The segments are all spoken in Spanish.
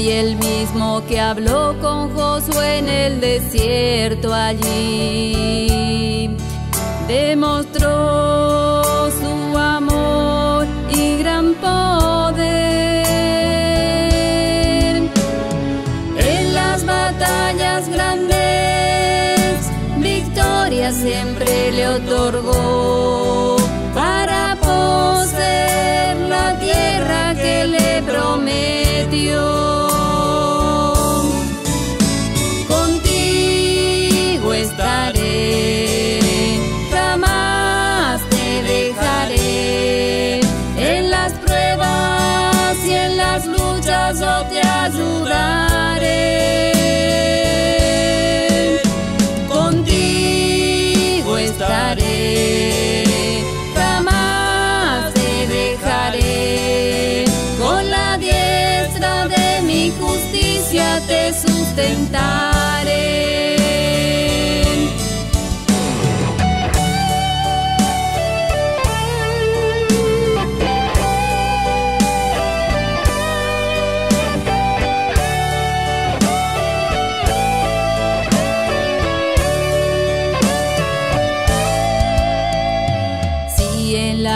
mismo que habló con Josué en el desierto allí. Demostró su amor y gran poder. En las batallas grandes, victoria siempre le otorgó las luchas yo te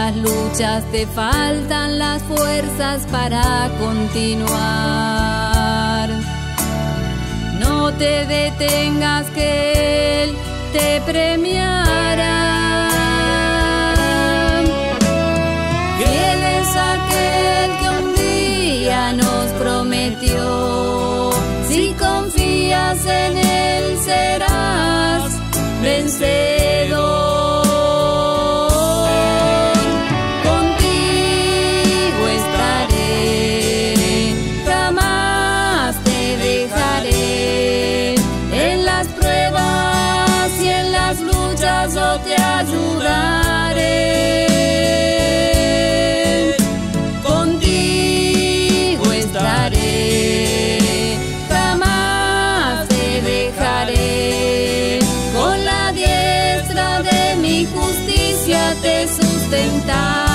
las luchas te faltan las fuerzas para continuar, no te detengas que Él te premiará. Fiel es aquel que un día nos prometió te ayudaré. Contigo estaré, jamás te dejaré. Con la diestra de mi justicia te sustentaré.